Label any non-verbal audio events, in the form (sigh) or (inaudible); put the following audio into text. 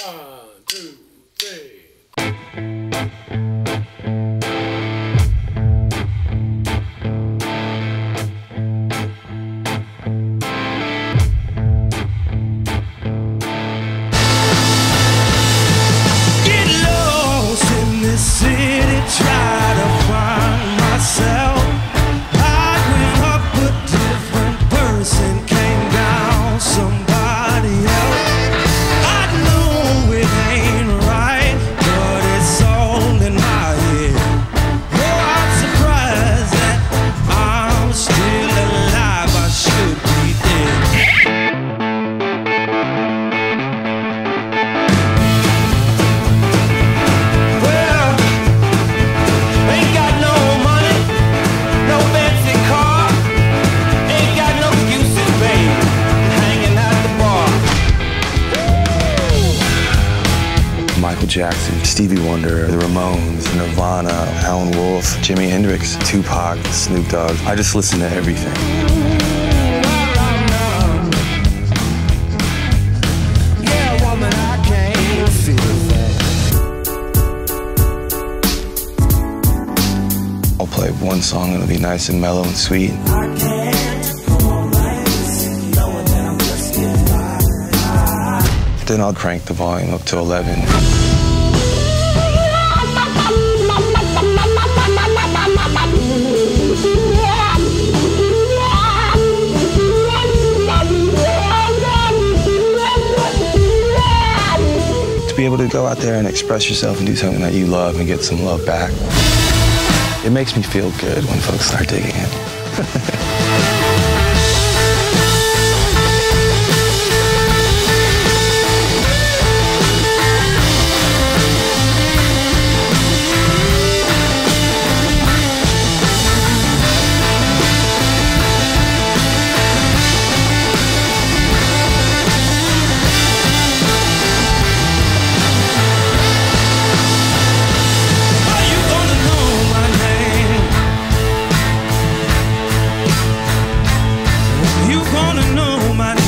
One, two, three. Get lost in this city, try Michael Jackson, Stevie Wonder, The Ramones, Nirvana, Howlin' Wolf, Jimi Hendrix, Tupac, Snoop Dogg. I just listen to everything. I'll play one song and it'll be nice and mellow and sweet. Then I'll crank the volume up to 11. To be able to go out there and express yourself and do something that you love and get some love back. It makes me feel good when folks start digging it. (laughs) you gonna know my name?